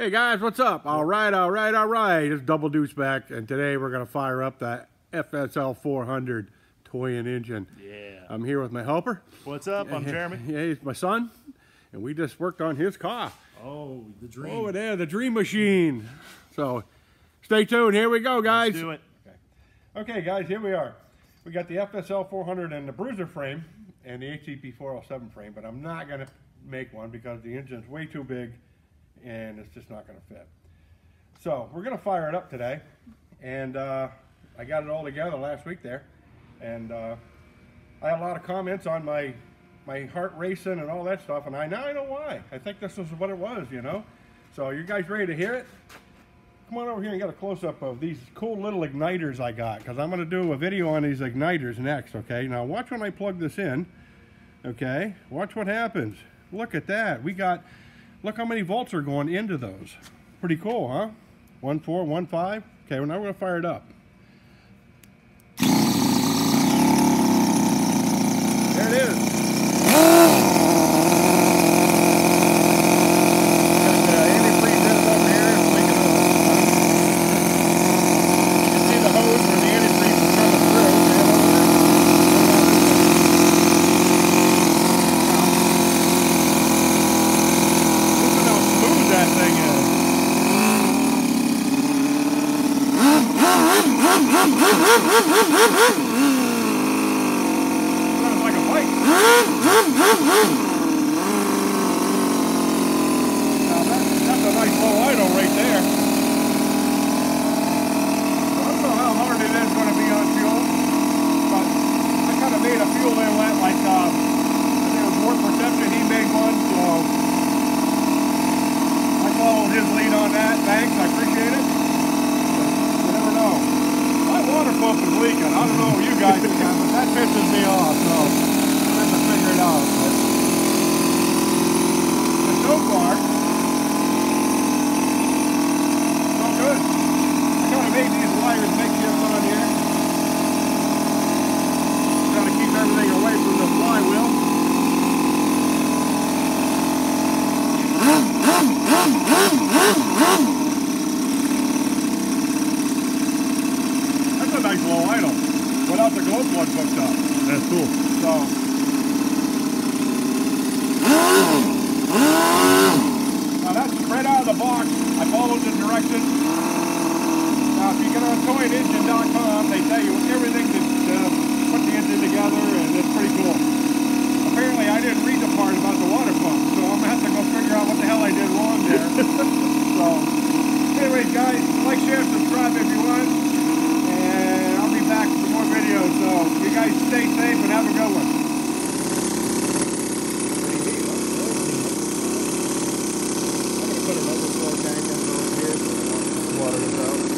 Hey guys, what's up? All right, all right, all right. It's Double Deuce back, and today we're going to fire up that FSL 400 Toyan engine. Yeah. I'm here with my helper. What's up? I'm Jeremy. Yeah, he's my son, and we just worked on his car. Oh, the dream. Over there, the Dream Machine. So stay tuned. Here we go, guys. Let's do it. Okay, guys, here we are. We got the FSL 400 and the Bruiser frame and the HCP 407 frame, but I'm not going to make one because the engine's way too big and it's just not going to fit. So we're going to fire it up today, and uh, I got it all together last week there, and uh, I had a lot of comments on my my heart racing and all that stuff, and I now I know why. I think this is what it was, you know. So you guys ready to hear it? Come on over here and get a close-up of these cool little igniters I got, because I'm going to do a video on these igniters next, okay? Now watch when I plug this in, okay? Watch what happens. Look at that. We got Look how many volts are going into those. Pretty cool, huh? One four, one five. Okay, well now we're gonna fire it up. There it is. Now that, that's a nice low idle right there. I don't know how hard it is going to be on fuel, but I kind of made a fuel inlet like, uh, I think it was Ward Perception, he made one, so I followed his lead on that. Thanks, I appreciate it. You never know. My water pump is leaking. I don't know what you guys think, but that pisses me off, so I'm going to figure it out. But, but so far, so good. I kind of made these wires makeshift on here. Trying to keep everything away from the flywheel. That's a nice low idle without the glow plug hooked up. That's cool. So. Now that's right out of the box. I followed the directions. Now if you get on so